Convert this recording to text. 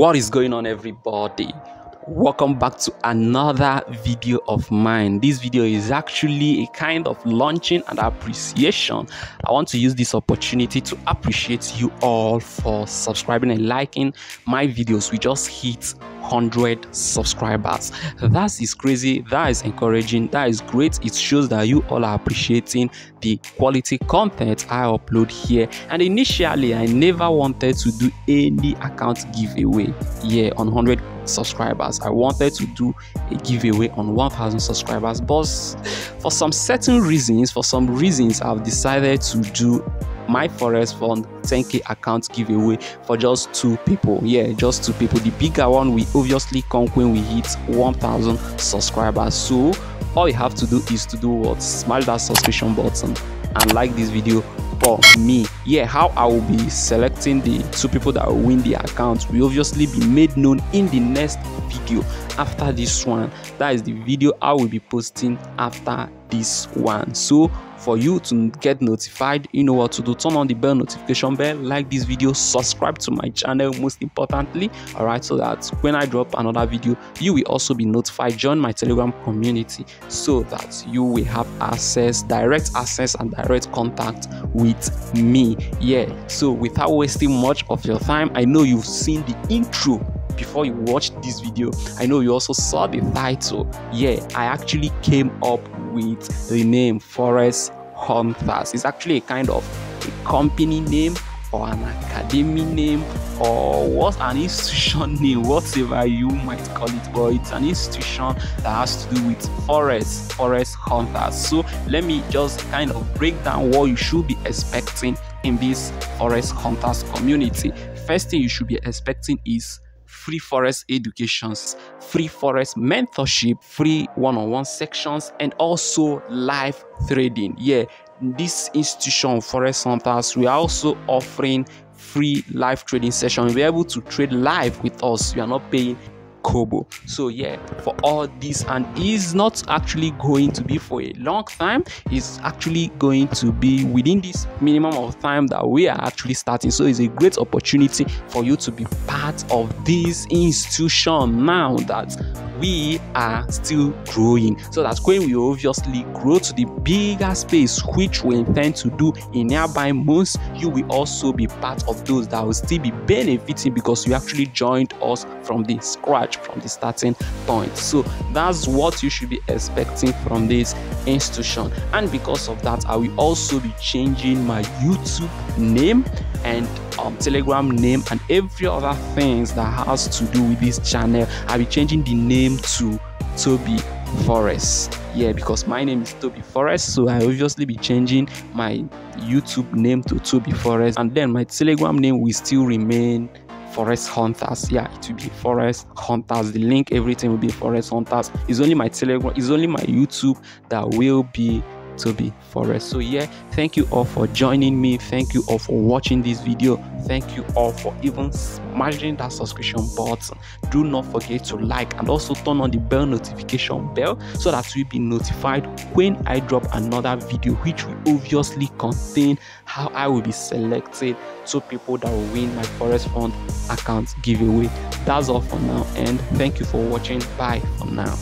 what is going on everybody? Welcome back to another video of mine. This video is actually a kind of launching and appreciation. I want to use this opportunity to appreciate you all for subscribing and liking my videos. We just hit 100 subscribers. That is crazy. That is encouraging. That is great. It shows that you all are appreciating the quality content i upload here. And initially i never wanted to do any account giveaway yeah on 100 subscribers. I wanted to do a giveaway on 1000 subscribers. But for some certain reasons for some reasons i've decided to do my mm. forex fund 10k account giveaway for just two people. Yeah just two people. The bigger one will obviously come when we hit 1000 subscribers. So all you have to do is to do what? Smash that subscription button and like this video for me. Yeah how i will be selecting the two people that will win the account will obviously be made known in the next video after this one. That is the video i will be posting after this one. So for you to get notified you know what to do. Turn on the bell notification bell like this video subscribe to my channel most importantly. All right so that when i drop another video you will also be notified. Join my telegram community so that you will have access direct access and direct contact with me. Yeah so without wasting much of your time i know you've seen the intro before you watched this video. I know you also saw the title. Yeah i actually came up with the name forex hunters. It's actually a kind of a company name or an academy name or what an institution name whatever you might call it but it's an institution that has to do with forest, forex hunters. So let me just kind of break down what you should be expecting in this forex hunters community. First thing you should be expecting is free forex educations, free forex mentorship, free one-on-one sections, and also live trading. Yeah, this institution forex hunters we are also offering free live trading session. You'll be able to trade live with us. You are not paying kobo. So yeah for all this and is not actually going to be for a long time it's actually going to be within this minimum of time that we are actually starting. So it's a great opportunity for you to be part of this institution now that we are still growing. So that when we obviously grow to the bigger space which we intend to do in nearby months you will also be part of those that will still be benefiting because you actually joined us from the scratch from the starting point. So that's what you should be expecting from this institution. And because of that i will also be changing my youtube name and um, telegram name and every other things that has to do with this channel. I'll be changing the name to toby forex yeah because my name is toby forex so i obviously be changing my youtube name to toby forex and then my telegram name will still remain forex hunters. Yeah it will be forex hunters. The link everything will be forex hunters. It's only my telegram it's only my youtube that will be Toby Forex. So yeah, thank you all for joining me. Thank you all for watching this video. Thank you all for even smashing that subscription button. Do not forget to like and also turn on the bell notification bell so that you'll be notified when I drop another video which will obviously contain how I will be selected two people that will win my Forex fund account giveaway. That's all for now and thank you for watching. Bye for now.